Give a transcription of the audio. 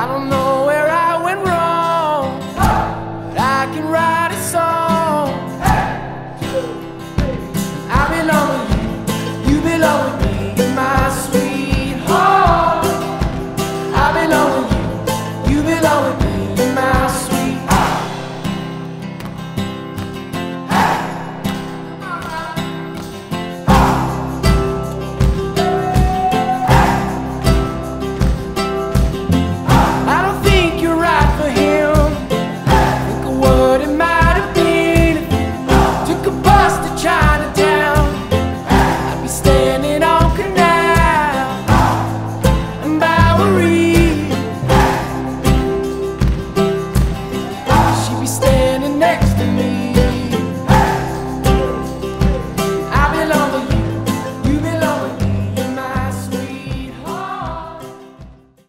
I don't know where I went wrong, but I can write a song. I belong with you, you belong with me.